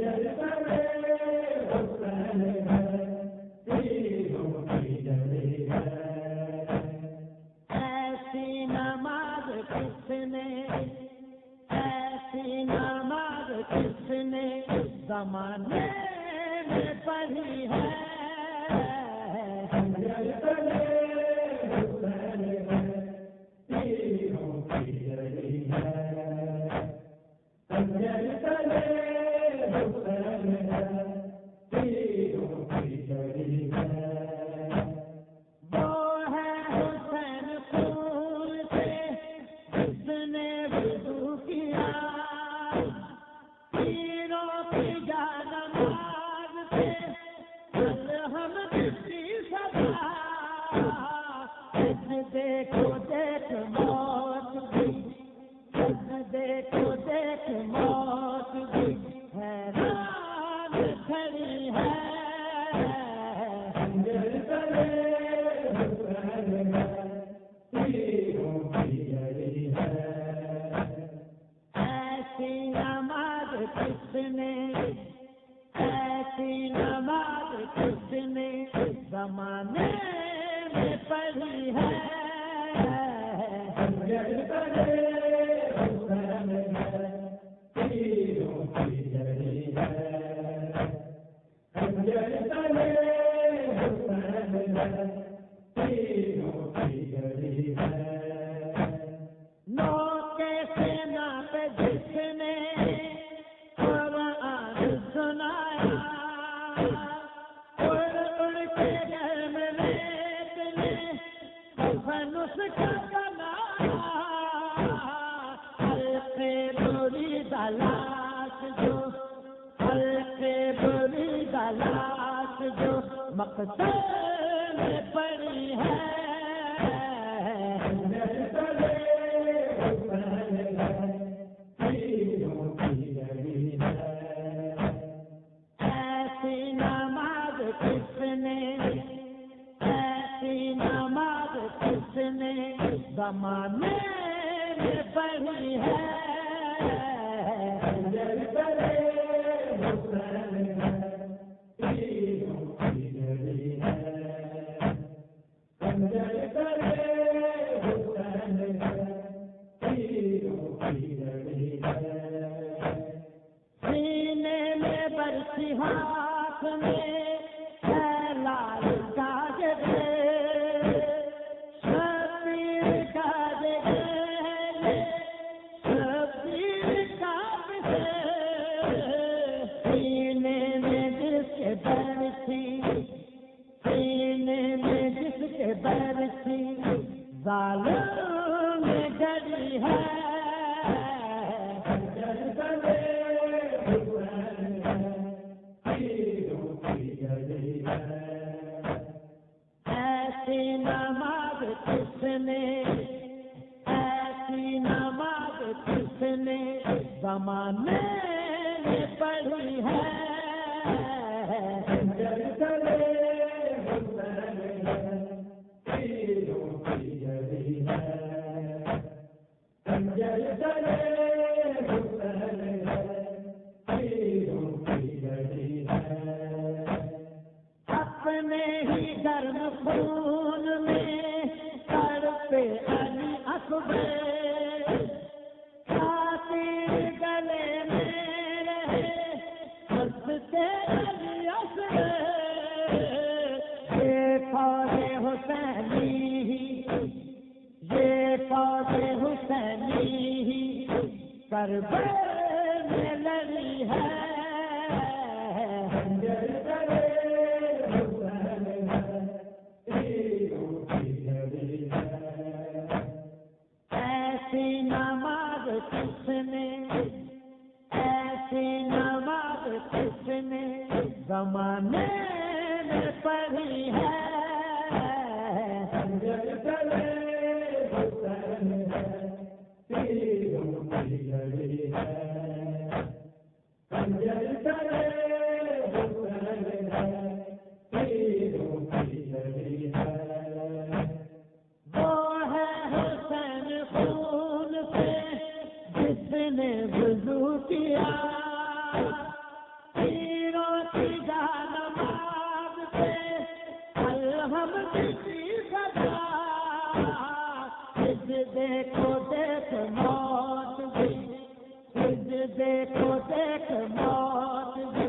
ایسی نے ایسی نماز کس نے زمانے میں پڑھی ہے؟ نو کیسے نہ جس نے بری جو ہلکے بری دلاش جو مقصد میں پڑی ہے۔ ایسی نماز کس نے، ایسی نماز کس نے زمانے میں پڑھی ہے؟ Thank you. برسی ظالم میں گڑی ہے۔ ایسی نماز کس نے، ایسی نماز کس نے زمانے میں پڑھی ہے؟ اپنے ہی گرم خون میں سر پہ علی اکبر خاطر گلے میں رہے ہنستے علی اکبر۔ یہ فوج حسینی ہی، یہ فوج حسینی ہی زمانے میں پڑھی ہے۔ نے وضو کیا۔ تیروں کی دیکھو دیکھ موت بھی دیکھو دیکھ موت بھی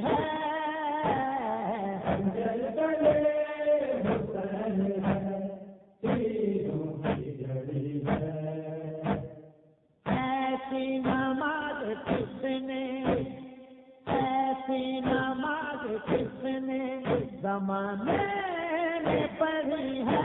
ہے ایسی نماز کس نے زمانے میں پڑی ہے۔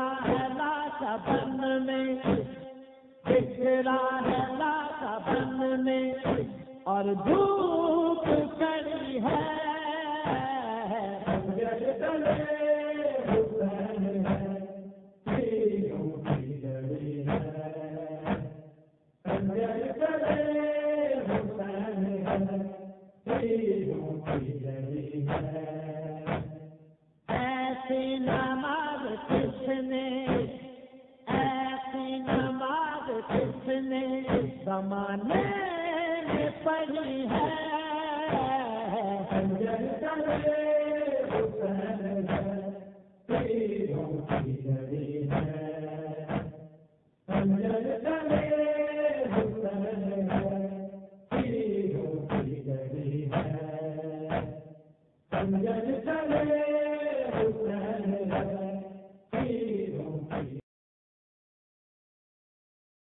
بکھرا ہے۔ لاش بن میں بکھرا ہے لاش بن میں اور دھوپ کڑی ہے ایسی ہے۔